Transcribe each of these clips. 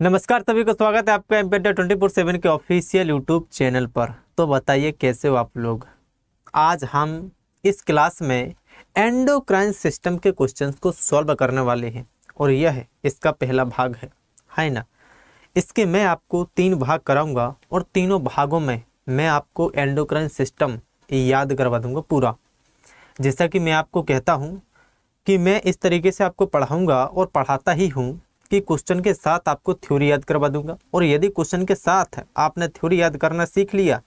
नमस्कार, सभी को स्वागत है आपका एम ट्वेंटी फोर सेवन के ऑफिशियल यूट्यूब चैनल पर। तो बताइए, कैसे हो आप लोग? आज हम इस क्लास में एंडोक्राइन सिस्टम के क्वेश्चंस को सॉल्व करने वाले हैं और यह है, इसका पहला भाग है। है ना? इसके मैं आपको तीन भाग कराऊँगा और तीनों भागों में मैं आपको एंडोक्राइन सिस्टम याद करवा दूँगा पूरा। जैसा कि मैं आपको कहता हूँ कि मैं इस तरीके से आपको पढ़ाऊँगा और पढ़ाता ही हूँ कि क्वेश्चन के साथ आपको थ्योरी याद करवा दूँगा। और यदि क्वेश्चन के साथ आपने थ्योरी याद करना सीख लिया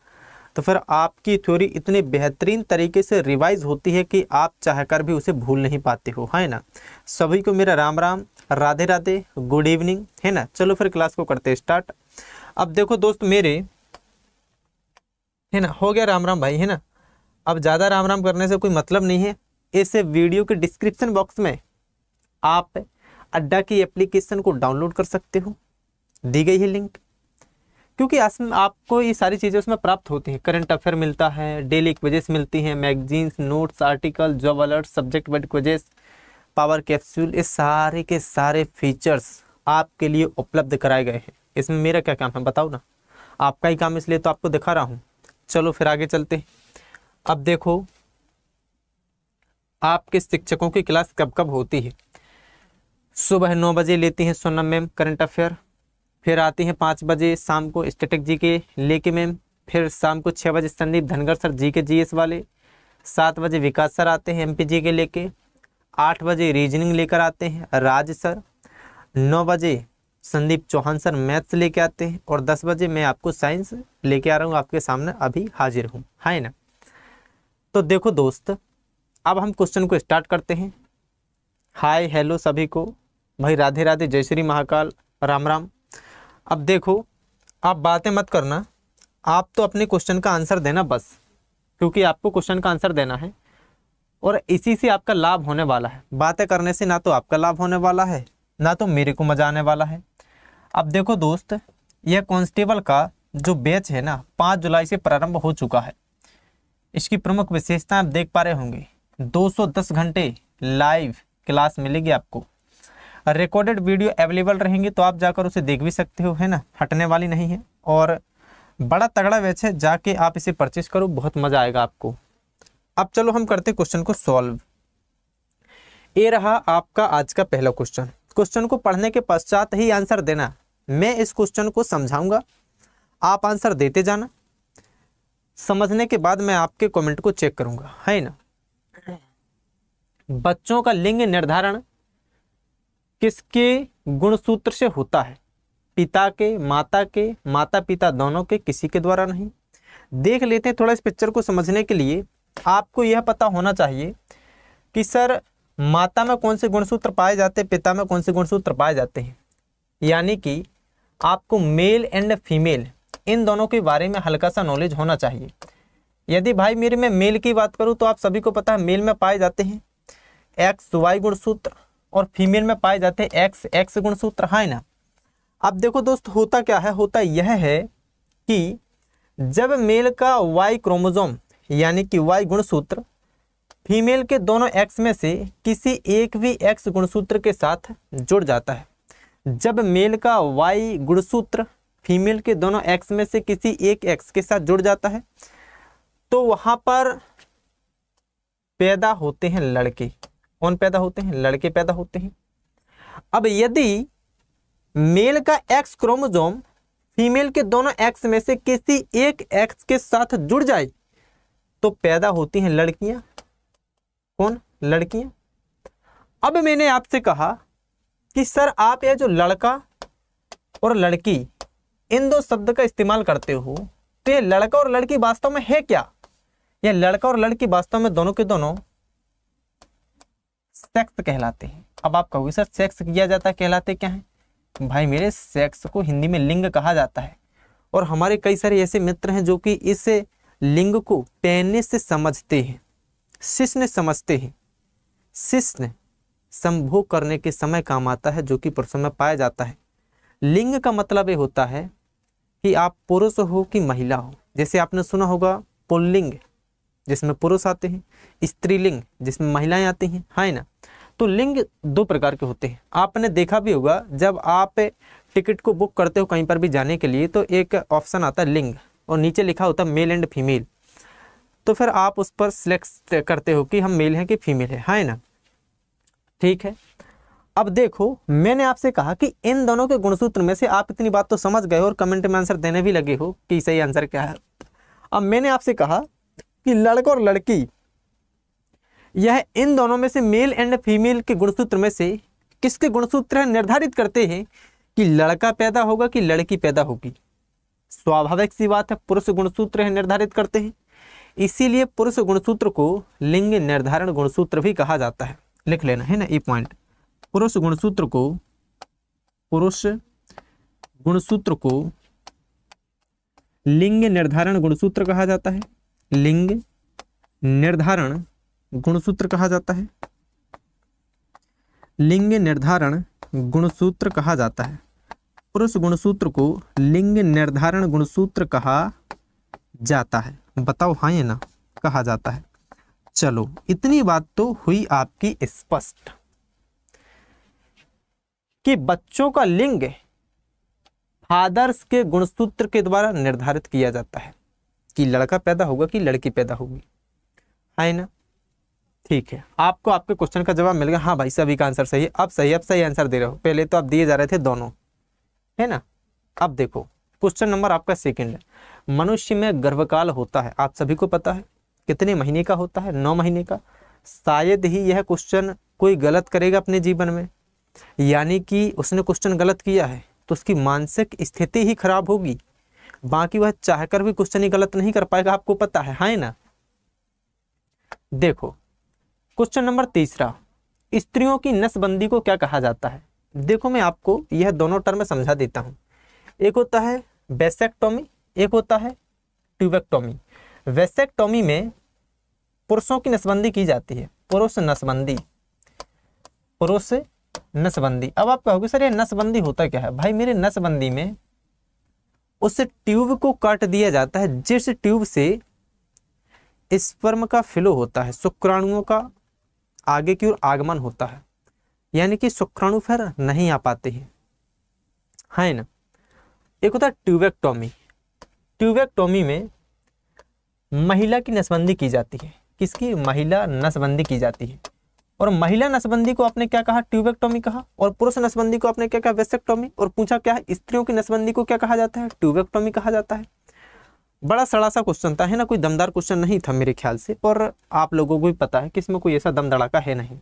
तो फिर आपकी थ्योरी इतने बेहतरीन तरीके से रिवाइज होती है कि आप चाहकर भी उसे भूल नहीं पाते हो, है ना? सभी को मेरा राम राम, राधे राधे गुड इवनिंग है ना? चलो फिर क्लास को करते स्टार्ट अब देखो दोस्त मेरे, है ना? हो गया राम राम भाई, है ना? अब ज़्यादा राम राम करने से कोई मतलब नहीं है। इस वीडियो के डिस्क्रिप्शन बॉक्स में आप अड्डा की एप्लीकेशन को डाउनलोड कर सकते हो। दी गई है लिंक क्योंकि आपको ये सारी चीज़ें उसमें प्राप्त होती हैं। करंट अफेयर मिलता है डेली क्वेजेस मिलती हैं magazines notes article job alert subject wide quizzes power capsule ये सारे के सारे फीचर्स आपके लिए उपलब्ध कराए गए हैं। इसमें मेरा क्या काम है बताओ ना। आपका ही काम इसलिए तो आपको दिखा रहा हूँ। चलो फिर आगे चलते हैं। अब देखो, आपके शिक्षकों की क्लास कब कब होती है? सुबह नौ बजे लेती हैं सोनम मैम करंट अफेयर, फिर आती हैं पाँच बजे शाम को स्टेटिक जी के लेके मैम, फिर शाम को छः बजे संदीप धनगर सर जी के जीएस वाले, सात बजे विकास सर आते हैं एमपी जी के लेके, आठ बजे रीजनिंग लेकर आते हैं राज सर, नौ बजे संदीप चौहान सर मैथ्स लेके आते हैं और दस बजे मैं आपको साइंस लेके आ रहा हूँ, आपके सामने अभी हाजिर हूँ। है ना? तो देखो दोस्त, अब हम क्वेश्चन को स्टार्ट करते हैं। हाय, हेलो सभी को। भाई राधे राधे, जय श्री महाकाल, राम राम। अब देखो, आप बातें मत करना, आप तो अपने क्वेश्चन का आंसर देना बस, क्योंकि आपको क्वेश्चन का आंसर देना है, और इसी से आपका लाभ होने वाला है। बातें करने से ना तो आपका लाभ होने वाला है, ना तो मेरे को मज़ा आने वाला है। अब देखो दोस्त, यह कांस्टेबल का जो बैच है ना, पाँच जुलाई से प्रारंभ हो चुका है। इसकी प्रमुख विशेषता आप देख पा रहे होंगे। 210 घंटे लाइव क्लास मिलेगी आपको। रिकॉर्डेड वीडियो अवेलेबल रहेंगे तो आप जाकर उसे देख भी सकते हो, है ना? हटने वाली नहीं है। और बड़ा तगड़ा वेच है, जाके आप इसे परचेस करो, बहुत मज़ा आएगा आपको। अब चलो हम करते क्वेश्चन को सॉल्व ये रहा आपका आज का पहला क्वेश्चन क्वेश्चन को पढ़ने के पश्चात ही आंसर देना। मैं इस क्वेश्चन को समझाऊँगा। आप आंसर देते जाना। समझने के बाद मैं आपके कमेंट को चेक करूँगा। है ना? बच्चों का लिंग निर्धारण। किसके गुणसूत्र से होता है? पिता के, माता के माता पिता दोनों के, किसी के द्वारा नहीं? देख लेते हैं थोड़ा इस पिक्चर को समझने के लिए। आपको यह पता होना चाहिए कि सर, माता में कौन से गुणसूत्र पाए जाते हैं, पिता में कौन से गुणसूत्र पाए जाते हैं? यानी कि आपको मेल एंड फीमेल इन दोनों के बारे में हल्का सा नॉलेज होना चाहिए। यदि भाई मेरे में मेल की बात करूँ तो आप सभी को पता है मेल में पाए जाते हैं। एक्स वाई गुणसूत्र। और फीमेल में पाए जाते हैं एक्स एक्स गुणसूत्र है ना? अब देखो दोस्त, होता क्या है? होता यह है कि जब मेल का वाई क्रोमोजोम यानी कि वाई गुणसूत्र फीमेल के दोनों एक्स में से किसी एक भी एक्स गुणसूत्र के साथ जुड़ जाता है। जब मेल का वाई गुणसूत्र फीमेल के दोनों एक्स में से किसी एक एक्स के साथ जुड़ जाता है तो वहाँ पर पैदा होते हैं लड़के। कौन पैदा होते हैं? लड़के पैदा होते हैं। अब यदि मेल का एक्स क्रोमोजोम फीमेल के दोनों एक्स में से किसी एक एक्स के साथ जुड़ जाए तो पैदा होती हैं लड़कियाँ। कौन? लड़कियाँ। अब मैंने आपसे कहा कि सर, आप यह जो लड़का और लड़की, इन दो शब्द का इस्तेमाल करते हो तो ये लड़का और लड़की वास्तव में है क्या? यह लड़का और लड़की वास्तव में दोनों के दोनों सेक्स कहलाते हैं। अब आप कहोगे, सर, सेक्स किया जाता है, कहलाते क्या है? भाई, मेरे सेक्स को हिंदी में लिंग कहा जाता है। और हमारे कई सारे ऐसे मित्र हैं जो कि इस लिंग को पहनने से समझते हैं शिष्ण समझते हैं। शिष्ण संभोग करने के समय काम आता है, जो कि पुरुषों में पाया जाता है। लिंग का मतलब ये होता है कि आप पुरुष हो कि महिला हो। जैसे आपने सुना होगा, पुल्लिंग। जिसमें पुरुष आते हैं, स्त्रीलिंग, जिसमें महिलाएँ आती हैं, है ना? तो लिंग दो प्रकार के होते हैं। आपने देखा भी होगा, जब आप टिकट को बुक करते हो कहीं पर भी जाने के लिए तो एक ऑप्शन आता है लिंग, और नीचे लिखा होता है मेल एंड फीमेल। तो फिर आप उस पर सिलेक्ट करते हो कि हम मेल हैं कि फीमेल है हाँ ना? ठीक है? अब देखो, मैंने आपसे कहा कि इन दोनों के गुणसूत्र में से आप इतनी बात तो समझ गए हो और कमेंट में आंसर देने भी लगे हो कि सही आंसर क्या है। अब मैंने आपसे कहा कि लड़का और लड़की। यह इन दोनों में से मेल एंड फीमेल के गुणसूत्र में से किसके गुणसूत्र निर्धारित करते हैं कि लड़का पैदा होगा कि लड़की पैदा होगी। स्वाभाविक सी बात है, पुरुष गुणसूत्र निर्धारित करते हैं। इसीलिए पुरुष गुणसूत्र को लिंग निर्धारण गुणसूत्र भी कहा जाता है। लिख लेना है ना ये पॉइंट पुरुष गुणसूत्र को, पुरुष गुणसूत्र को लिंग निर्धारण गुणसूत्र कहा जाता है। लिंग निर्धारण गुणसूत्र कहा जाता है। लिंग निर्धारण गुणसूत्र कहा जाता है। पुरुष गुणसूत्र को लिंग निर्धारण गुणसूत्र कहा जाता है। बताओ हाँ ये ना? कहा जाता है। चलो, इतनी बात तो हुई आपकी स्पष्ट। कि बच्चों का लिंग फादर्स के गुणसूत्र के द्वारा निर्धारित किया जाता है। कि लड़का पैदा होगा कि लड़की पैदा होगी? है ना? ठीक है। आपको आपके क्वेश्चन का जवाब मिल गया। हाँ भाई, सभी का आंसर सही है। अब सही अब सही आंसर दे रहे हो। पहले तो आप दिए जा रहे थे दोनों। है ना? अब देखो क्वेश्चन नंबर आपका सेकंड है। मनुष्य में गर्भकाल होता है। आप सभी को पता है। कितने महीने का होता है? नौ महीने का। शायद ही यह क्वेश्चन कोई गलत करेगा अपने जीवन में। यानी कि उसने क्वेश्चन गलत किया है तो उसकी मानसिक स्थिति ही खराब होगी। बाकी वह चाहकर भी क्वेश्चन ही गलत नहीं कर पाएगा, आपको पता है हाँ ना? देखो क्वेश्चन नंबर तीसरा, स्त्रियों की नसबंदी को क्या कहा जाता है? देखो, मैं आपको यह दोनों टर्म समझा देता हूँ। एक होता है बेसेक्टोमी एक होता है ट्यूबेक्टोमी वेसेक्टोमी में पुरुषों की नसबंदी की जाती है। पुरुष नसबंदी। पुरुष नसबंदी। अब आप कहोगे, सर, ये नसबंदी होता क्या है? भाई, मेरे नसबंदी में उस ट्यूब को काट दिया जाता है, जिस ट्यूब से स्पर्म का फ्लो होता है, शुक्राणुओं का आगे की ओर आगमन होता है, यानी कि शुक्राणु फिर नहीं आ पाते हैं। है ना? एक होता है ट्यूबेक्टोमी। ट्यूबेक्टोमी में महिला की नसबंदी की जाती है। किसकी? महिला नसबंदी की जाती है। और महिला नसबंदी को आपने क्या कहा? ट्यूबेक्टोमी कहा। और पुरुष नसबंदी को आपने क्या कहा? वेसेक्टोमी और पूछा क्या है? स्त्रियों की नसबंदी को क्या कहा जाता है? ट्यूबेक्टोमी कहा जाता है। बड़ा सड़ा सा क्वेश्चन था, है ना? कोई दमदार क्वेश्चन नहीं था मेरे ख्याल से और आप लोगों को भी पता है कि इसमें कोई ऐसा दम धड़ाका है नहीं।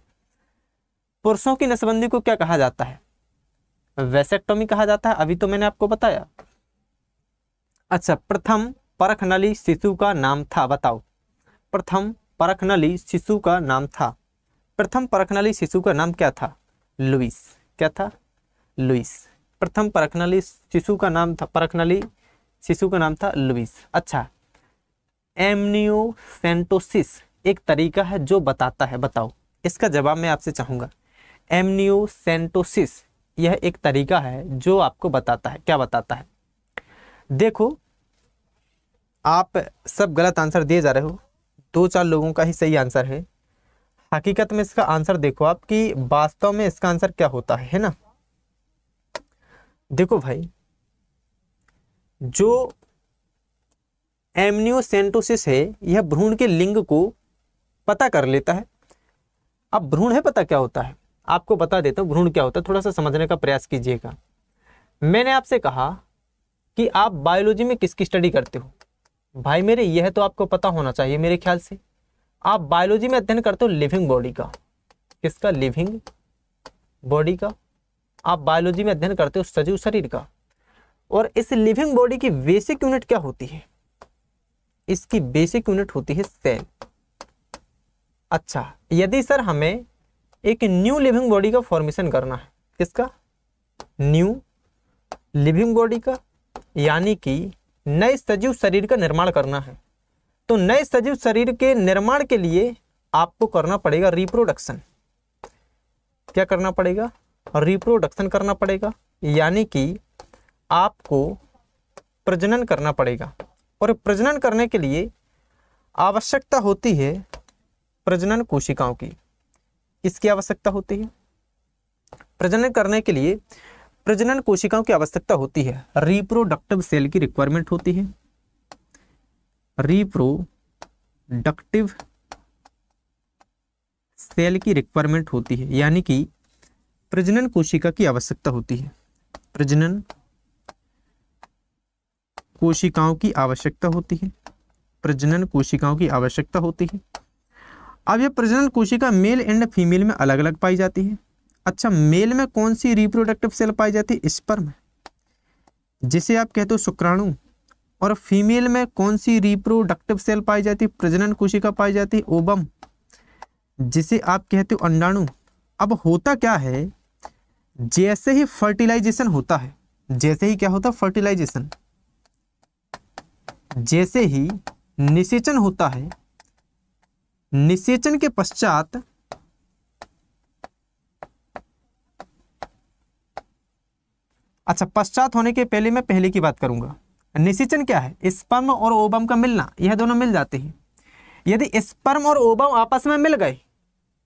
पुरुषों की नसबंदी को क्या कहा जाता है? वेसेक्टोमी कहा जाता है, अभी तो मैंने आपको बताया। अच्छा प्रथम परख नली शिशु का नाम था, बताओ। प्रथम परख नली शिशु का नाम था। प्रथम परख नली शिशु का नाम क्या था? लुइस क्या था? लुइस प्रथम परख नली शिशु का नाम था परख नली शिशु का नाम था लुइस अच्छा एमनियोसेंटोसिस एक तरीका है जो बताता है, बताओ। इसका जवाब मैं आपसे चाहूँगा। एमनियोसेंटोसिस यह एक तरीका है जो आपको बताता है। क्या बताता है? देखो, आप सब गलत आंसर दिए जा रहे हो। दो चार लोगों का ही सही आंसर है। हकीकत में इसका आंसर देखो आप कि वास्तव में इसका आंसर क्या होता है है ना? देखो भाई, जो एमनियोसेंटोसिस है, यह भ्रूण के लिंग को पता कर लेता है। अब भ्रूण है, पता क्या होता है? आपको बता देता हूँ, भ्रूण क्या होता है, थोड़ा सा समझने का प्रयास कीजिएगा। मैंने आपसे कहा कि आप बायोलॉजी में किसकी स्टडी करते हो? भाई मेरे, यह तो आपको पता होना चाहिए मेरे ख्याल से। आप बायोलॉजी में अध्ययन करते हो लिविंग बॉडी का। किसका? लिविंग बॉडी का। आप बायोलॉजी में अध्ययन करते हो सजीव शरीर का। और इस लिविंग बॉडी की बेसिक यूनिट क्या होती है? इसकी बेसिक यूनिट होती है सेल अच्छा यदि सर हमें एक न्यू लिविंग बॉडी का फॉर्मेशन करना है, किसका? न्यू लिविंग बॉडी का, यानी कि नए सजीव शरीर का निर्माण करना है। तो नए सजीव शरीर के निर्माण के लिए आपको करना पड़ेगा रिप्रोडक्शन क्या करना पड़ेगा? रिप्रोडक्शन करना पड़ेगा, यानी कि आपको प्रजनन करना पड़ेगा. और प्रजनन करने के लिए आवश्यकता होती है प्रजनन कोशिकाओं की. इसकी आवश्यकता होती है? प्रजनन करने के लिए प्रजनन कोशिकाओं की आवश्यकता होती है. रिप्रोडक्टिव सेल की रिक्वायरमेंट होती है. रिप्रोडक्टिव सेल की रिक्वायरमेंट होती है, यानी कि प्रजनन कोशिका की आवश्यकता होती है। प्रजनन कोशिकाओं की आवश्यकता होती है। प्रजनन कोशिकाओं की आवश्यकता होती है। अब यह प्रजनन कोशिका मेल एंड फीमेल में अलग अलग पाई जाती है। अच्छा मेल में कौन सी रिप्रोडक्टिव सेल पाई जाती है? स्पर्म जिसे आप कहते हो शुक्राणु। और फीमेल में कौन सी रिप्रोडक्टिव सेल पाई जाती है? प्रजनन कोशिका पाई जाती है, ओबम, जिसे आप कहते हो अंडाणु। अब होता क्या है? जैसे ही फर्टिलाइजेशन होता है, जैसे ही क्या होता है? फर्टिलाइजेशन जैसे ही निषेचन होता है, निषेचन के पश्चात अच्छा पश्चात होने के पहले मैं पहले की बात करूँगा। निषेचन क्या है? स्पर्म और ओबम का मिलना, यह दोनों मिल जाते हैं। यदि स्पर्म और ओबम आपस में मिल गए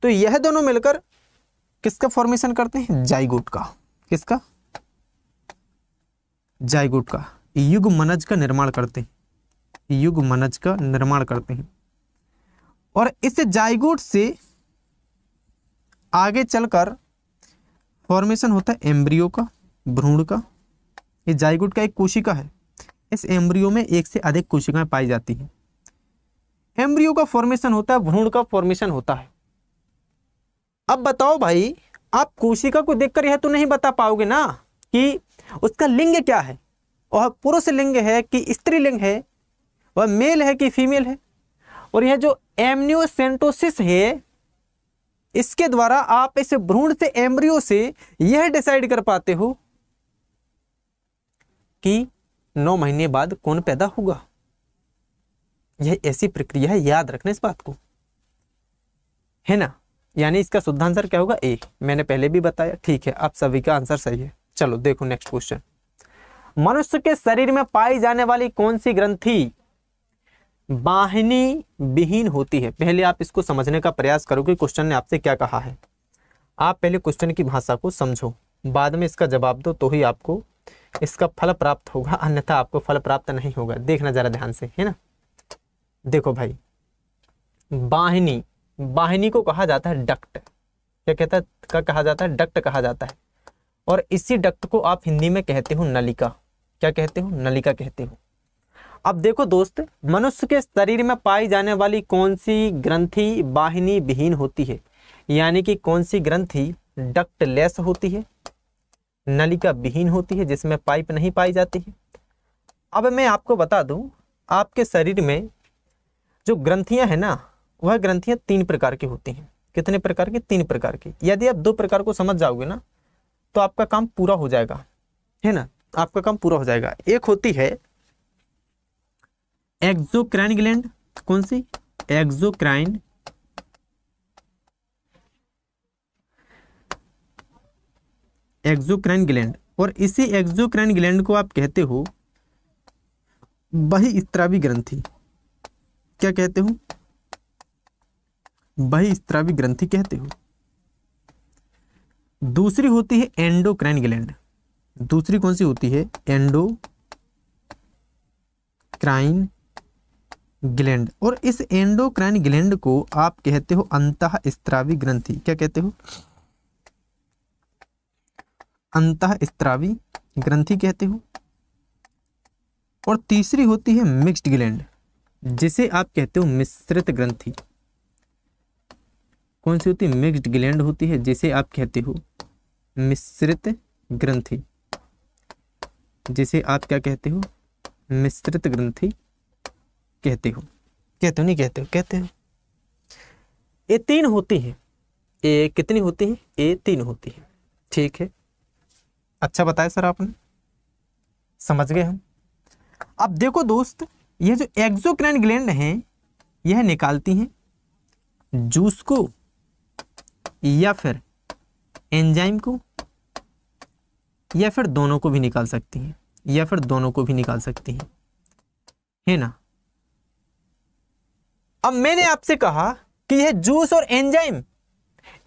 तो यह दोनों मिलकर किसका फॉर्मेशन करते हैं? जाइगोट का। किसका? जाइगोट का। युग मनज का निर्माण करते हैं। युग मनज का निर्माण करते हैं। और इस जाइगोट से आगे चलकर फॉर्मेशन होता है एम्ब्रियो का, भ्रूण का। ये जाइगोट का एक कोशिका है। इस एम्ब्रियो में एक से अधिक कोशिकाएँ पाई जाती हैं। एम्ब्रियो का फॉर्मेशन होता है, भ्रूण का फॉर्मेशन होता है। अब बताओ भाई, आप कोशिका को देखकर यह तो नहीं बता पाओगे ना कि उसका लिंग क्या है? और पुरुष लिंग है कि स्त्रीलिंग है? वह मेल है कि फीमेल है? और यह जो एमनियोसेंटोसिस है, इसके द्वारा आप इस भ्रूण से, एम्ब्रियो से यह डिसाइड कर पाते हो कि नौ महीने बाद कौन पैदा होगा? यह ऐसी प्रक्रिया है, याद रखना इस बात को। है ना? यानी इसका शुद्ध आंसर क्या होगा? ए। मैंने पहले भी बताया, ठीक है आप सभी का आंसर सही है। चलो, देखो नेक्स्ट क्वेश्चन मनुष्य के शरीर में पाई जाने वाली कौन सी ग्रंथि बाहिनी विहीन होती है? पहले आप इसको समझने का प्रयास करो कि क्वेश्चन ने आपसे क्या कहा है। आप पहले क्वेश्चन की भाषा को समझो। बाद में इसका जवाब दो तो ही आपको इसका फल प्राप्त होगा, अन्यथा आपको फल प्राप्त नहीं होगा। देखना जरा ध्यान से, है ना? देखो भाई, बाहिनी बाहिनी को कहा जाता है डक्ट। क्या कहता है? क्या कहा जाता है? डक्ट कहा जाता है। और इसी डक्ट को आप हिंदी में कहते हो नलिका। क्या कहते हो? नलिका कहते हो। अब देखो दोस्त, मनुष्य के शरीर में पाई जाने वाली कौन सी ग्रंथि वाहिनी विहीन होती है? यानी कि कौन सी ग्रंथि डक्ट लेस होती है? नलिका विहीन होती है, जिसमें पाइप नहीं पाई जाती है। अब मैं आपको बता दूँ, आपके शरीर में जो ग्रंथियाँ हैं ना, वह ग्रंथियाँ तीन प्रकार की होती हैं। कितने प्रकार की? तीन प्रकार की। यदि आप दो प्रकार को समझ जाओगे ना तो आपका काम पूरा हो जाएगा। है ना? आपका काम पूरा हो जाएगा। एक होती है एक्सोक्राइन ग्लैंड। कौन सी? एक्सोक्राइन एक्सोक्राइन ग्लैंड और इसी एक्सोक्राइन ग्लैंड को आप कहते हो बही स्त्रावी ग्रंथि। क्या कहते हो? बहिस्त्रावी ग्रंथि कहते हो। दूसरी होती है एंडोक्राइन ग्लैंड दूसरी कौन सी होती है? एंडो क्राइन ग्लैंड और इस एंडोक्राइन ग्लैंड को आप कहते हो अंत स्त्रावी ग्रंथि। क्या कहते हो? अंत स्त्रावी ग्रंथि कहते हो। और तीसरी होती है मिक्स्ड ग्लैंड, जिसे आप कहते हो मिश्रित ग्रंथि। कौन सी होती है? मिक्स्ड ग्लैंड होती है, जिसे आप कहते हो मिश्रित ग्रंथि। जिसे आप क्या कहते हो? मिश्रित ग्रंथि कहते हो। कहते हो, नहीं कहते हो कहते हो। ये तीन होती हैं। ए कितनी होती है? ए तीन होती है। ठीक है। अच्छा बताया सर आपने। समझ गए हम। अब देखो दोस्त, ये जो एक्सोक्राइन ग्लैंड हैं, यह निकालती हैं जूस को या फिर एंजाइम को या फिर दोनों को भी निकाल सकती हैं, या फिर दोनों को भी निकाल सकती हैं। है ना? अब मैंने आपसे कहा कि यह जूस और एंजाइम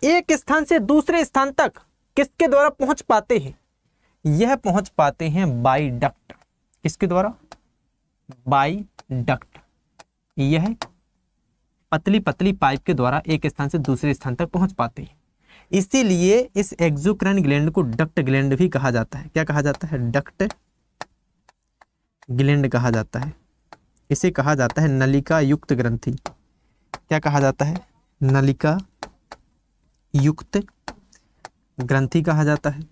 एक स्थान से दूसरे स्थान तक किसके द्वारा पहुँच पाते हैं? यह पहुँच पाते हैं बाई डक्ट। किसके द्वारा? By duct. यह पतली पतली पाइप के द्वारा एक स्थान से दूसरे स्थान तक पहुँच पाते हैं। इसीलिए इस एक्जोक्राइन ग्लैंड को डक्ट ग्लैंड भी कहा जाता है। क्या कहा जाता है? डक्ट ग्लैंड कहा जाता है। इसे कहा जाता है नलिका युक्त ग्रंथि। क्या कहा जाता है? नलिका युक्त ग्रंथि कहा जाता है।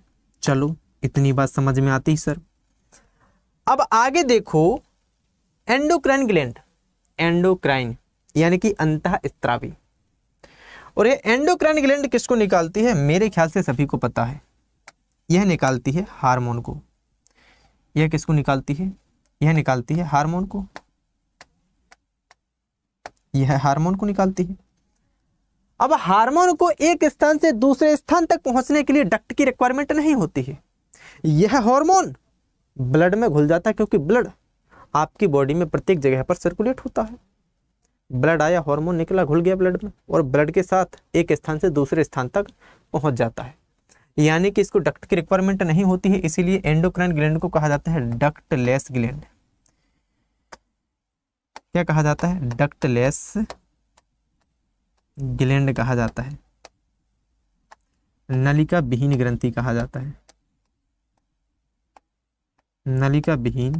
चलो इतनी बात समझ में आती है, सर? अब आगे देखो एंडोक्राइन ग्लैंड एंडोक्राइन यानी कि अंत स्त्रावी और ये एंडोक्राइन ग्लैंड किसको निकालती है? मेरे ख्याल से सभी को पता है। यह निकालती है हार्मोन को। यह किसको निकालती है? यह निकालती है हार्मोन को। यह हार्मोन को निकालती है। अब हार्मोन को एक स्थान से दूसरे स्थान तक पहुँचने के लिए डक्ट की रिक्वायरमेंट नहीं होती है। यह हार्मोन ब्लड में घुल जाता है क्योंकि ब्लड आपकी बॉडी में प्रत्येक जगह पर सर्कुलेट होता है। ब्लड आया हार्मोन निकला, घुल गया ब्लड में और ब्लड के साथ एक स्थान से दूसरे स्थान तक पहुँच जाता है। यानी कि इसको डक्ट की रिक्वायरमेंट नहीं होती है, इसीलिए एंडोक्राइन ग्लैंड को कहा जाता है डक्ट लेस ग्लैंड क्या कहा जाता है? डक्ट लेस ग्लैंड कहा जाता है। नलिका विहीन ग्रंथि कहा जाता है। नलिका विहीन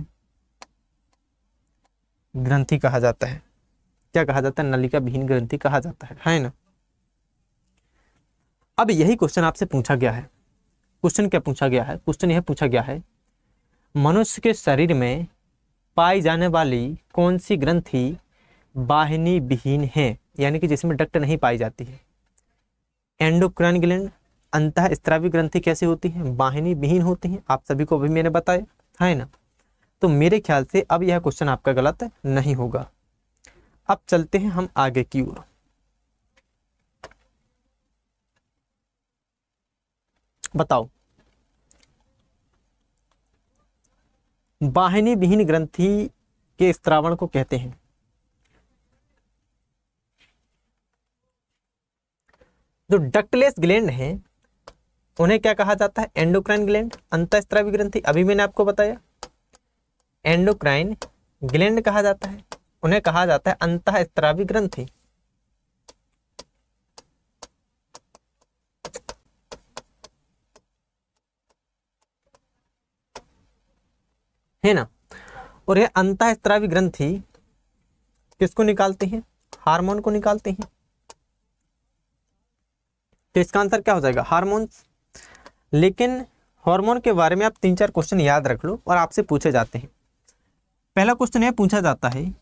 ग्रंथि कहा जाता है। क्या कहा जाता है? नलिका विहीन ग्रंथि कहा जाता है। है ना? अब यही क्वेश्चन आपसे पूछा गया है। क्वेश्चन क्या पूछा गया है? क्वेश्चन यह पूछा गया है, मनुष्य के शरीर में पाई जाने वाली कौन सी ग्रंथि बाहिनी विहीन है? यानी कि जिसमें डक्ट नहीं पाई जाती है। एंडोक्राइन ग्लैंड अंत स्त्रावी ग्रंथि कैसी होती है? बाहिनी विहीन होती है। आप सभी को अभी मैंने बताया। है ना? तो मेरे ख्याल से अब यह क्वेश्चन आपका गलत नहीं होगा। अब चलते हैं हम आगे की ओर। बताओ। बाहिनी विहीन ग्रंथि के स्त्रावण को कहते हैं। जो डक्टलेस ग्लैंड है उन्हें क्या कहा जाता है? एंडोक्राइन ग्लैंड अंतस्त्रावी ग्रंथि अभी मैंने आपको बताया। एंडोक्राइन ग्लैंड कहा जाता है। उन्हें कहा जाता है अंत स्त्रावी ग्रंथि है ना? और यह अंत स्त्रावी ग्रंथि किसको निकालते हैं? हार्मोन को निकालते हैं। तो इसका आंसर क्या हो जाएगा? हार्मोन्स लेकिन हार्मोन के बारे में आप तीन चार क्वेश्चन याद रख लो और आपसे पूछे जाते हैं। पहला क्वेश्चन यह पूछा जाता है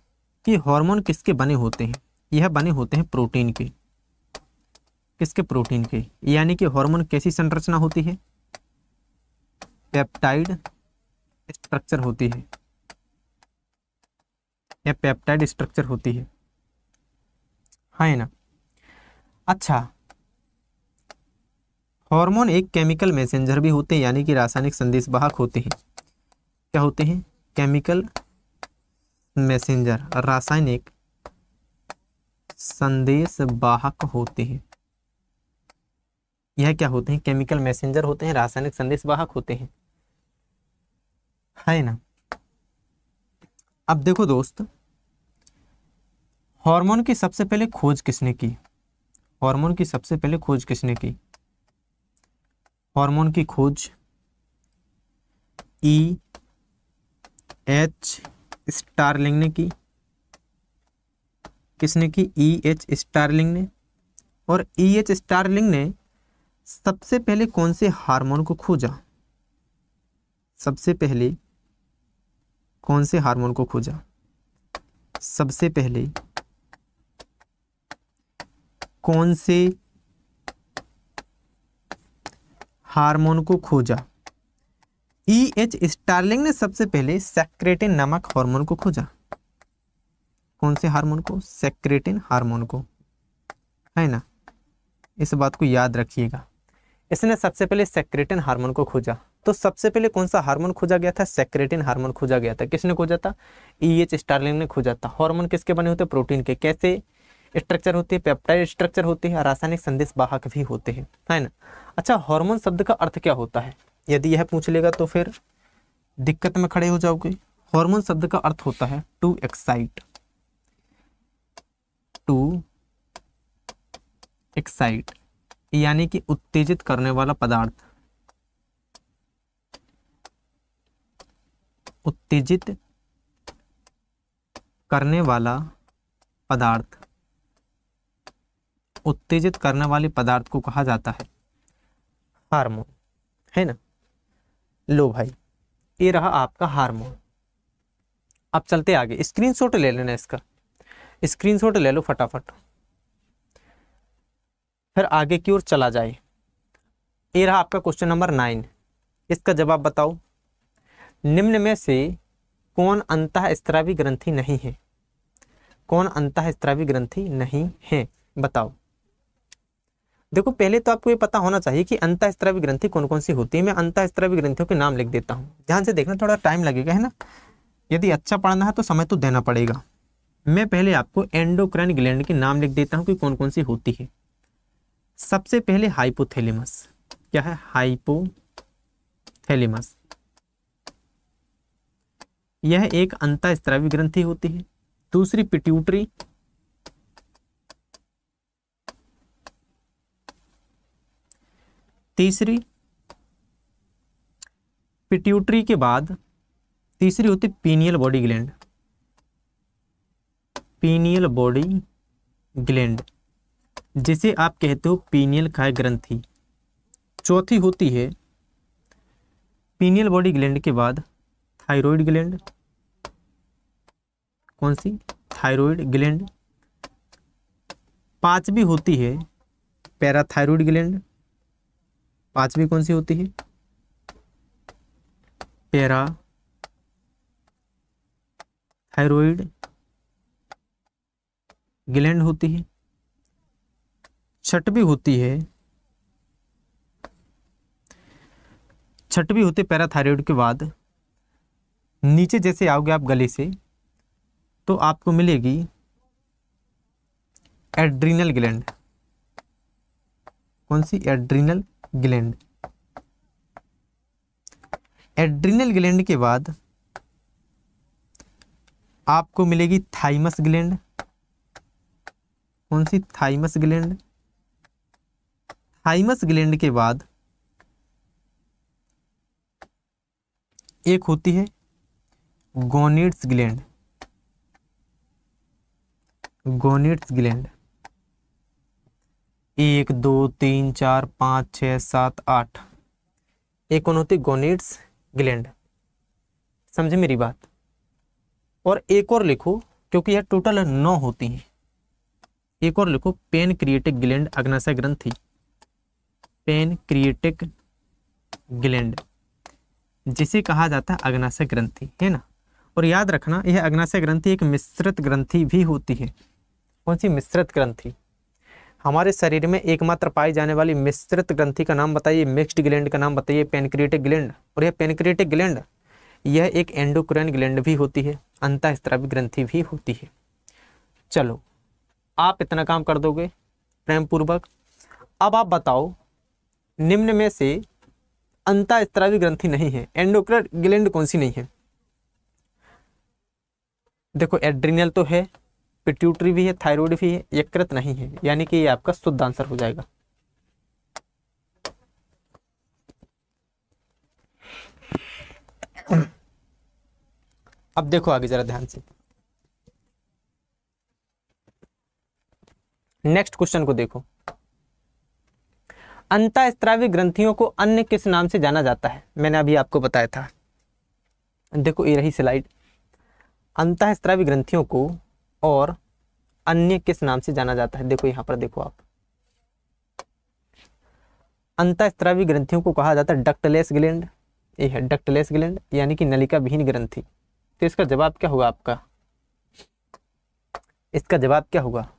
कि हार्मोन किसके बने होते हैं? यह बने होते हैं प्रोटीन के। किसके प्रोटीन के? यानी कि हार्मोन कैसी संरचना होती है? पेप्टाइड स्ट्रक्चर होती है। या पेप्टाइड स्ट्रक्चर होती है। हाँ ना? अच्छा हार्मोन एक केमिकल मैसेंजर भी होते हैं, यानी कि रासायनिक संदेश वाहक होते हैं। क्या होते हैं? केमिकल मैसेंजर, रासायनिक संदेश वाहक होते हैं। यह क्या होते हैं? केमिकल मैसेंजर होते हैं, रासायनिक संदेश वाहक होते हैं। है ना? अब देखो दोस्त, हार्मोन की सबसे पहले खोज किसने की? हार्मोन की सबसे पहले खोज किसने की? हार्मोन की खोज। ई एच स्टारलिंग ने की। किसने की? ई एच स्टारलिंग ने और ई एच स्टारलिंग ने सबसे पहले कौन से हार्मोन को खोजा? सबसे पहले कौन से हार्मोन को खोजा? सबसे पहले कौन से हार्मोन को खोजा। ई एच स्टार्लिंग ने सबसे पहले सेक्रेटिन नामक हार्मोन को खोजा। कौन से हार्मोन को? सेक्रेटिन हार्मोन को। है ना? इस बात को याद रखिएगा। इसने सबसे पहले सेक्रेटिन हार्मोन को खोजा। तो सबसे पहले कौन सा हार्मोन खोजा गया था? सेक्रेटिन हार्मोन खोजा गया था। किसने खोजा था? ई एच स्टार्लिंग ने खोजा था। हार्मोन किसके बने होते? प्रोटीन के। कैसे? स्ट्रक्चर होते हैं पेप्टाइड स्ट्रक्चर होते है, रासायनिक संदेश वाहक भी होते हैं, है ना? अच्छा हार्मोन शब्द का अर्थ क्या होता है? यदि यह पूछ लेगा तो फिर दिक्कत में खड़े हो जाओगे। हार्मोन शब्द का अर्थ होता है टू एक्साइट टू एक्साइट यानी कि उत्तेजित करने वाला पदार्थ। उत्तेजित करने वाला पदार्थ। उत्तेजित करने वाले पदार्थ को कहा जाता है। हार्मोन, है ना? लो भाई, ये रहा आपका हार्मोन। अब चलते आगे, स्क्रीनशॉट ले लेना इसका। स्क्रीनशॉट ले लो फटाफट। फिर आगे की ओर चला जाए। ये रहा आपका क्वेश्चन नंबर नाइन। इसका जवाब बताओ। निम्न में से कौन अंतः स्त्रावी ग्रंथि नहीं है? कौन अंतः स्त्रावी ग्रंथि नहीं है? बताओ। देखो, पहले तो आपको ये पता होना चाहिए कि अंतः स्त्रावी ग्रंथि कौन कौन सी होती है। मैं अंतः स्त्रावी ग्रंथियों के नाम लिख देता हूँ। ध्यान से देखना, थोड़ा टाइम लगेगा, है ना? यदि अच्छा पढ़ना है तो समय तो देना पड़ेगा। मैं पहले आपको एंडोक्राइन ग्लैंड के नाम लिख देता हूँ कि कौन कौन सी होती है। सबसे पहले हाइपोथैलेमस क्या है? हाइपोथैलेमस यह एक अंतःस्त्रावी ग्रंथि होती है। दूसरी पिट्यूटरी तीसरी पिट्यूटरी के बाद तीसरी होती pineal body gland pineal body gland जिसे आप कहते हो पीनियल काय ग्रंथि। चौथी होती है पीनियल बॉडी ग्लैंड के बाद थायराइड ग्लैंड कौन सी? थायराइड ग्लैंड पांचवी होती है पैराथायरॉइड ग्लैंड पांचवी कौन सी होती है? पैरा, थायराइड, ग्लैंड होती है। छठवीं होती है, छठवीं होती पैराथायरॉइड के बाद, नीचे जैसे आओगे आप गले से तो आपको मिलेगी एड्रीनल ग्लैंड। कौन सी? एड्रीनल ग्लैंड एड्रिनल ग्लैंड के बाद आपको मिलेगी थाइमस ग्लैंड कौन सी थाइमस ग्लैंड थाइमस ग्लैंड के बाद एक होती है गोनिड्स ग्लैंड गोनिड्स ग्लैंड एक, दो, तीन, चार, पाँच छ सात, आठ। एक होती? गोनिड्स ग्लैंड समझे मेरी बात? और एक और लिखो, क्योंकि यह टोटल नौ होती हैं। एक और लिखो पेन क्रिएटिक ग्लैंड अग्नाशय ग्रंथि पेन क्रिएटिक ग्लैंड जिसे कहा जाता है अग्नाशय ग्रंथि है ना? और याद रखना, यह अग्नाशय ग्रंथि एक मिश्रित ग्रंथि भी होती है। कौन सी? मिश्रित ग्रंथि। हमारे शरीर में एकमात्र पाई जाने वाली मिश्रित ग्रंथि का नाम बताइए, मिक्स्ड ग्लैंड का नाम बताइए, पेनक्रिएटिक ग्लैंड। और यह पेनक्रिएटिक ग्लैंड, यह एक एंडोक्राइन ग्लैंड भी होती है अंतःस्त्रावी ग्रंथि भी होती है। चलो, आप इतना काम कर दोगे प्रेम पूर्वक अब आप बताओ, निम्न में से अंतःस्त्रावी ग्रंथि नहीं है, एंडोक्राइन ग्लैंड कौन सी नहीं है? देखो, एड्रीनल तो है पिट्यूटरी भी है थायराइड भी है, यकृत नहीं है, यानी कि ये आपका शुद्ध आंसर हो जाएगा। अब देखो आगे जरा ध्यान से। नेक्स्ट क्वेश्चन को देखो। अंतःस्त्रावी ग्रंथियों को अन्य किस नाम से जाना जाता है? मैंने अभी आपको बताया था। देखो, ये रही स्लाइड अंतःस्त्रावी ग्रंथियों को और अन्य किस नाम से जाना जाता है? देखो यहाँ पर देखो आप। अंतःस्त्रावी ग्रंथियों को कहा जाता है डक्टलेस ग्लैंड। ये है डक्टलेस ग्लैंड, यानी कि नलिका विहीन ग्रंथि। तो इसका जवाब क्या होगा आपका? इसका जवाब क्या होगा?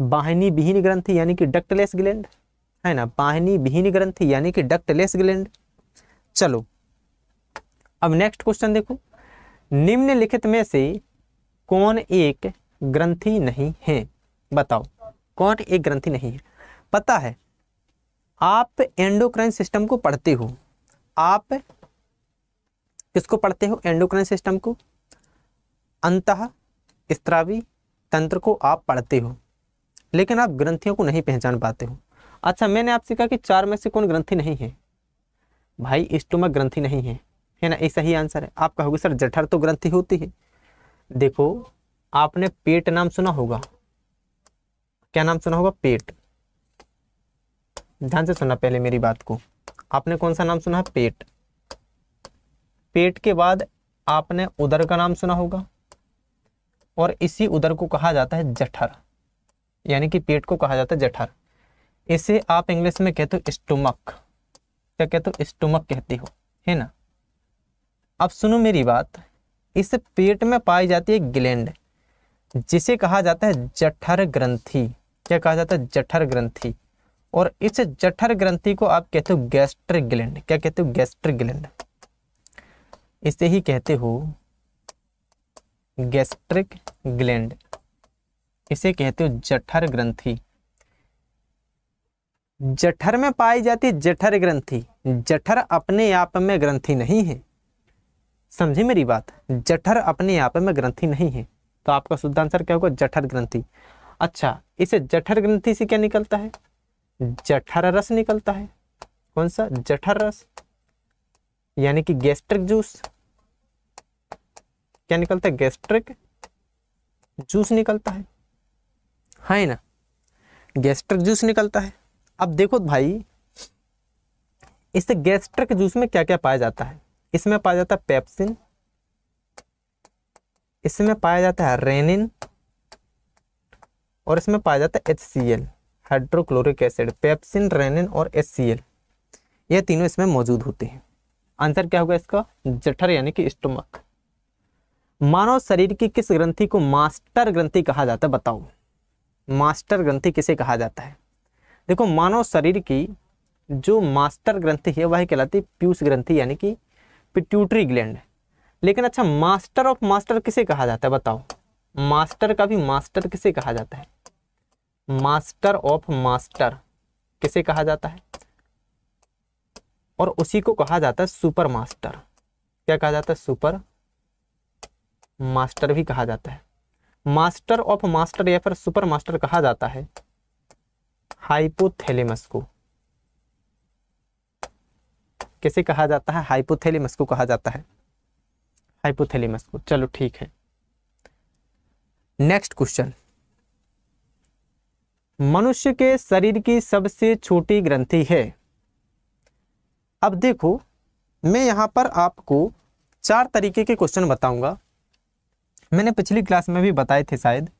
बाहिनी विहीन ग्रंथि, यानी कि डक्टलेस ग्लैंड। है ना? बाहिनी विहीन ग्रंथि, यानी कि डक्टलेस ग्लैंड। चलो, अब नेक्स्ट क्वेश्चन देखो। निम्नलिखित में से कौन एक ग्रंथि नहीं है? बताओ, कौन एक ग्रंथि नहीं है? पता है, आप एंडोक्राइन सिस्टम को पढ़ते हो। आप किसको पढ़ते हो? एंडोक्राइन सिस्टम को। अंत स्त्रावी तंत्र को आप पढ़ते हो, लेकिन आप ग्रंथियों को नहीं पहचान पाते हो। अच्छा मैंने आपसे कहा कि चार में से कौन ग्रंथि नहीं है? भाई स्टोमक ग्रंथि नहीं है। है ना? ऐसा ही आंसर है। आप कहोगे, सर, जठर तो ग्रंथि होती है। देखो, आपने पेट नाम सुना होगा। क्या नाम सुना होगा? पेट। ध्यान से सुना पहले मेरी बात को। आपने कौन सा नाम सुना है? पेट। पेट के बाद आपने उदर का नाम सुना होगा। और इसी उदर को कहा जाता है जठर। यानी कि पेट को कहा जाता है जठर। इसे आप इंग्लिश में कहते हो स्टोमक। क्या कहते हो? स्टोमक कहती हो। है ना? अब सुनो मेरी बात। इस पेट में पाई जाती है ग्लैंड, जिसे कहा जाता है जठर ग्रंथि। क्या कहा जाता है? जठर ग्रंथि। और इस जठर ग्रंथि को आप कहते हो गैस्ट्रिक ग्लैंड। क्या कहते हो? Gastric gland. इसे ही कहते हो गैस्ट्रिक ग्लैंड। इसे कहते हो जठर ग्रंथि। जठर में पाई जाती है जठर ग्रंथि। जठर अपने आप में ग्रंथि नहीं है। समझी मेरी बात? जठर अपने आप में ग्रंथि नहीं है। तो आपका शुद्ध आंसर क्या होगा? जठर ग्रंथि। अच्छा इसे जठर ग्रंथि से क्या निकलता है? जठर रस निकलता है। कौन सा? जठर रस। यानी कि गैस्ट्रिक जूस क्या निकलता है? गैस्ट्रिक जूस निकलता है। है ना? गैस्ट्रिक जूस निकलता है। अब देखो भाई, इस गैस्ट्रिक जूस में क्या क्या पाया जाता है? इसमें पाया जाता है पेप्सिन। इसमें पाया जाता है रेनिन। और इसमें पाया जाता है H C L hydrochloric acid pepsin rennin और एच सी एल ये तीनों इसमें मौजूद होते हैं। आंसर क्या होगा इसका? जठर यानी कि स्टोमक मानव शरीर की किस ग्रंथि को मास्टर ग्रंथि कहा जाता है, बताओ। मास्टर ग्रंथि किसे कहा जाता है? देखो, मानव शरीर की जो मास्टर ग्रंथि है, वह कहलाती है पीयूष ग्रंथि, यानी कि पिट्यूटरी ग्लैंड लेकिन अच्छा मास्टर ऑफ़ मास्टर किसे कहा जाता है, बताओ। मास्टर का भी मास्टर किसे कहा जाता है? मास्टर ऑफ़ मास्टर किसे कहा जाता है? और उसी को कहा जाता है सुपर मास्टर क्या कहा जाता है? सुपर मास्टर भी कहा जाता है। मास्टर ऑफ़ मास्टर या फिर सुपर मास्टर कहा जाता है? हाइपोथैलेमस को। किसे कहा जाता है? हाइपोथैलेमस को कहा जाता है। हाइपोथैलेमस को। चलो ठीक है। नेक्स्ट क्वेश्चन मनुष्य के शरीर की सबसे छोटी ग्रंथि है। अब देखो, मैं यहाँ पर आपको चार तरीके के क्वेश्चन बताऊँगा। मैंने पिछली क्लास में भी बताए थे शायद।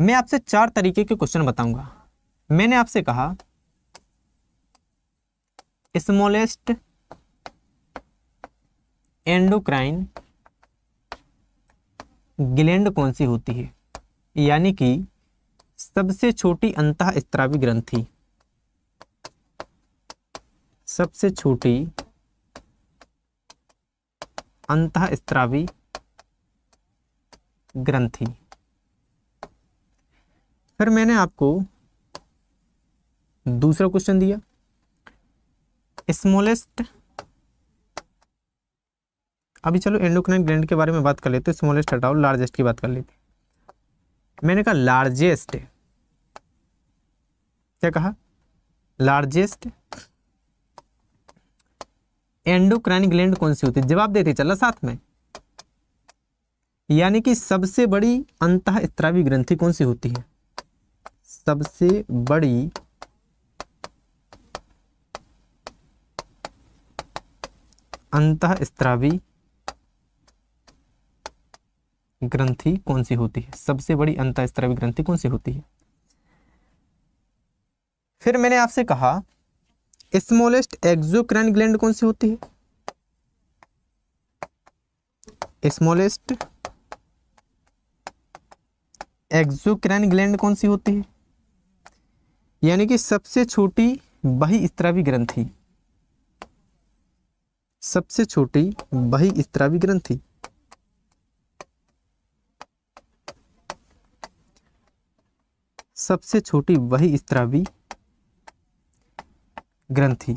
मैं आपसे चार तरीके के क्वेश्चन बताऊँगा। मैंने आपसे कहा स्मॉलेस्ट एंडोक्राइन ग्लैंड कौन सी होती है? यानी कि सबसे छोटी अंत स्त्रावी ग्रंथि। सबसे छोटी अंत स्त्रावी ग्रंथि। फिर मैंने आपको दूसरा क्वेश्चन दिया। स्मॉलेस्ट अभी चलो एंडोक्राइन ग्लैंड के बारे में बात कर लेते हैं स्मॉलेस्ट हटाओ लार्जेस्ट की बात कर लेते मैंने कहा लार्जेस्ट क्या कहा? लार्जेस्ट एंडोक्राइन ग्लैंड कौन सी होती है? जवाब देते चला साथ में। यानी कि सबसे बड़ी अंत स्त्रावी ग्रंथि कौन सी होती है? सबसे बड़ी अंत स्त्रावी ग्रंथि कौन सी होती है? सबसे बड़ी अंत स्त्रावी ग्रंथि कौन सी होती है? फिर मैंने आपसे कहा स्मॉलेस्ट एक्सोक्राइन ग्लैंड कौन सी होती है? स्मॉलेस्ट एक्सोक्राइन ग्लैंड कौन सी होती है? यानी कि सबसे छोटी बही स्त्रावी ग्रंथि। सबसे छोटी बही स्त्रावी ग्रंथि सबसे छोटी वही स्त्रावी ग्रंथि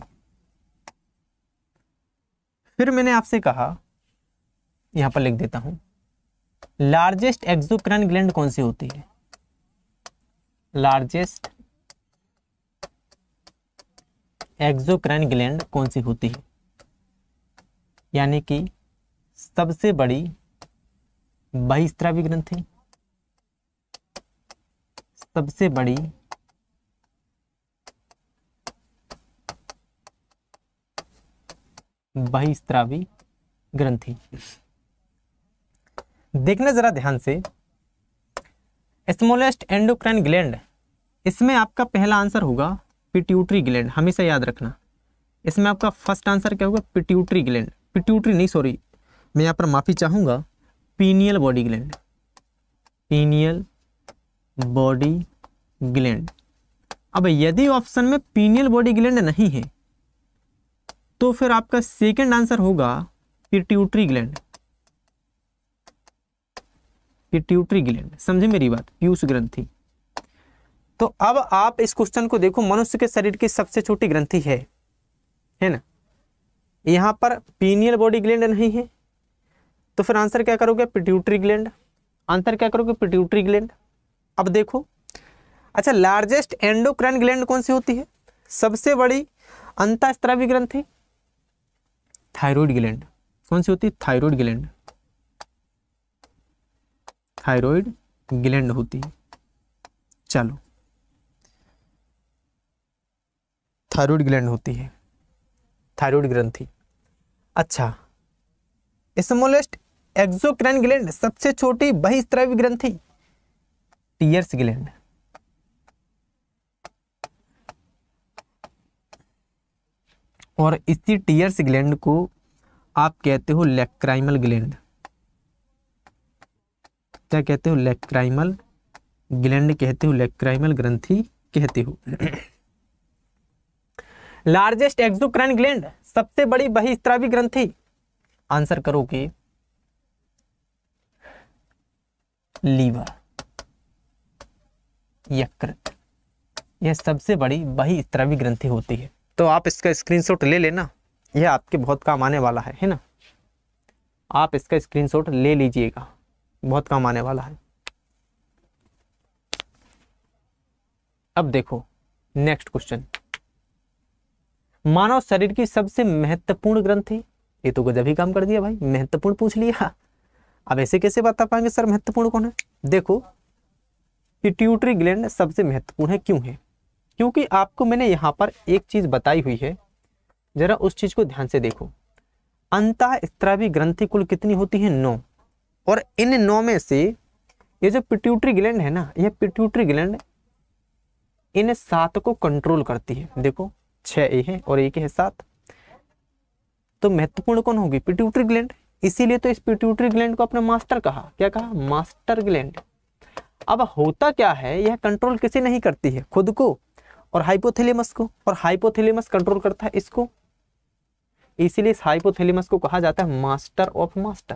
फिर मैंने आपसे कहा, यहाँ पर लिख देता हूँ लार्जेस्ट एक्सोक्राइन ग्लैंड कौन सी होती है? लार्जेस्ट एक्सोक्राइन ग्लैंड कौन सी होती है? यानी कि सबसे बड़ी बहिस्त्रावी ग्रंथि सबसे बड़ी बहिस्त्रावी ग्रंथि देखना जरा ध्यान से। स्मॉलेस्ट एंडोक्राइन ग्लैंड इसमें आपका पहला आंसर होगा पिट्यूटरी ग्लैंड हमेशा याद रखना। इसमें आपका फ़र्स्ट आंसर क्या होगा? पिट्यूटरी ग्लैंड पिट्यूटरी नहीं सॉरी मैं यहाँ पर माफ़ी चाहूँगा pineal body gland pineal body gland अब यदि ऑप्शन में पीनियल बॉडी ग्लैंड नहीं है तो फिर आपका सेकंड आंसर होगा पिट्यूटरी ग्लैंड पिट्यूटरी ग्लैंड समझे मेरी बात? पीयूष ग्रंथि. तो अब आप इस क्वेश्चन को देखो, मनुष्य के शरीर की सबसे छोटी ग्रंथि है। है ना? यहाँ पर पीनियल बॉडी ग्लैंड नहीं है। तो फिर आंसर क्या करोगे? पिट्यूटरी ग्लैंड आंसर क्या करोगे? पिट्यूटरी ग्लैंड अब देखो। अच्छा लार्जेस्ट एंडोक्राइन ग्लैंड कौन सी होती है? सबसे बड़ी अंतस्त्रावी ग्रंथि? थायराइड ग्लैंड कौन सी होती? है थायराइड ग्लैंड थायराइड ग्लैंड होती है। चलो। थायराइड ग्लैंड होती है। थायराइड ग्रंथि। अच्छा। स्मॉलेस्ट एक्सोक्राइन ग्लैंड सबसे छोटी बहिस्त्रावी ग्रंथि, टीयर्स ग्लैंड। और इसी टीयर्स ग्लैंड को आप कहते हो लेक्राइमल ग्लैंड। क्या कहते हो? लेक्राइमल ग्लैंड कहते हो? लेक्राइमल ग्रंथि कहते हो। लार्जेस्ट एक्सोक्राइन ग्लैंड, सबसे बड़ी बहिस्त्रावी ग्रंथि। आंसर करोगे लीवर, यकृत, यह सबसे बड़ी बहिस्त्रावी ग्रंथि होती है। तो आप इसका स्क्रीनशॉट ले लेना, यह आपके बहुत काम आने वाला है है ना? आप इसका स्क्रीनशॉट ले लीजिएगा, बहुत काम आने वाला है। अब देखो नेक्स्ट क्वेश्चन मानव शरीर की सबसे महत्वपूर्ण ग्रंथि। ये तो गजब ही काम कर दिया भाई, महत्वपूर्ण पूछ लिया। अब ऐसे कैसे बता पाएँगे सर महत्वपूर्ण कौन है? देखो पिट्यूटरी ग्लैंड सबसे महत्वपूर्ण है, क्यों है? क्योंकि आपको मैंने यहाँ पर एक चीज़ बताई हुई है, जरा उस चीज़ को ध्यान से देखो। अंत स्त्रावी ग्रंथि कुल कितनी होती है? नौ। और इन नौ में से ये जो पिट्यूटरी ग्लैंड है ना, यह पिट्यूटरी ग्लैंड इन सात को कंट्रोल करती है। देखो छह ए है और एक है सात। तो महत्वपूर्ण कौन होगी? पिट्यूटरी ग्लैंड इसीलिए तो इस पिट्यूटरी ग्लैंड को अपने मास्टर कहा। क्या कहा? मास्टर ग्लैंड अब होता क्या है? यह कंट्रोल किसी नहीं करती है? खुद को और हाइपोथेलेमस को। और हाइपोथेलेमस कंट्रोल करता है इसको। इसीलिए इस हाइपोथेलेमस को कहा जाता है मास्टर ऑफ़ मास्टर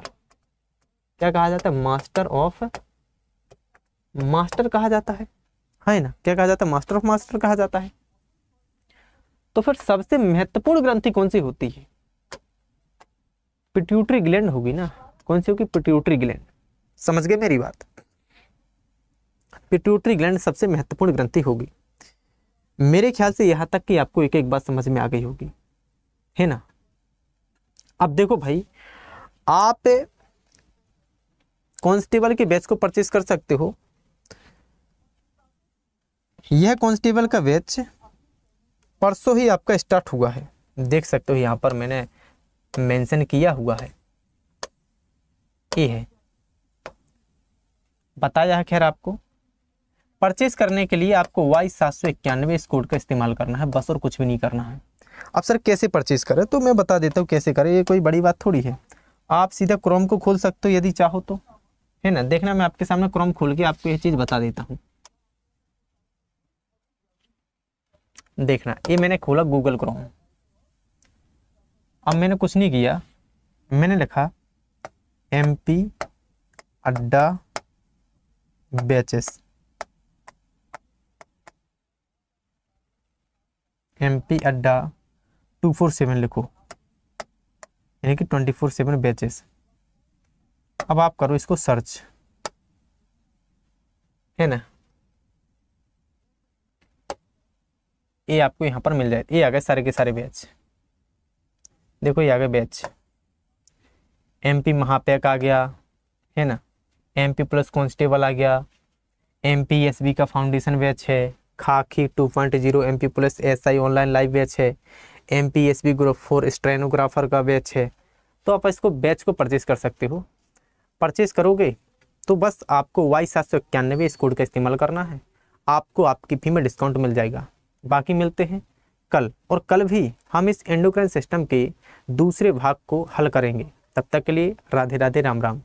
क्या कहा जाता है? मास्टर ऑफ़ मास्टर कहा जाता है। है ना? क्या कहा जाता है? मास्टर ऑफ़ मास्टर कहा जाता है। तो फिर सबसे महत्वपूर्ण ग्रंथि कौन सी होती है? पिट्यूटरी ग्लैंड होगी ना। कौन सी होगी? पिट्यूटरी ग्लैंड समझ गए मेरी बात? पिट्यूटरी ग्लैंड सबसे महत्वपूर्ण ग्रंथि होगी। मेरे ख्याल से यहाँ तक कि आपको एक एक बात समझ में आ गई होगी। है ना? अब देखो भाई, आप कांस्टेबल के बैच को परचेस कर सकते हो। यह कांस्टेबल का बैच परसों ही आपका स्टार्ट हुआ है। देख सकते हो यहाँ पर मैंने मेंशन किया हुआ है। ये है। बताया है खैर आपको। परचेज करने के लिए आपको वाई सात सौ इक्यानवे इस कोड का इस्तेमाल करना है। बस और कुछ भी नहीं करना है। अब सर कैसे परचेज करें? तो मैं बता देता हूँ कैसे करें। ये कोई बड़ी बात थोड़ी है। आप सीधा क्रोम को खोल सकते हो यदि चाहो तो। है ना? देखना मैं आपके सामने क्रोम खोल के आपको ये चीज़ बता देता हूँ। देखना। ये मैंने खोला गूगल क्रोम अब मैंने कुछ नहीं किया। मैंने लिखा M P Adda batches. M P Adda two four seven लिखो। यानी कि ट्वेंटी फोर सेवन बैचेस। अब आप करो इसको सर्च है ना? ये आपको यहाँ पर मिल जाए। ये आ गए सारे के सारे बैच। देखो, ये आ गए बैच। एम पी महापैक आ गया, है ना? एम पी प्लस कॉन्स्टेबल आ गया। एम पी एस बी का फाउंडेशन बैच है। Khaki two point zero M P plus S I online live batch है। M P S B group four stenographer का बैच है। तो आप इसको बैच को परचेज कर सकते हो। परचेज करोगे तो बस आपको वाई सात सौ इक्यानवे इस कोड का इस्तेमाल करना है। आपको आपकी फ़ी में डिस्काउंट मिल जाएगा। बाकी मिलते हैं कल। और कल भी हम इस एंडोक्राइन सिस्टम के दूसरे भाग को हल करेंगे। तब तक के लिए राधे राधे, राम राम।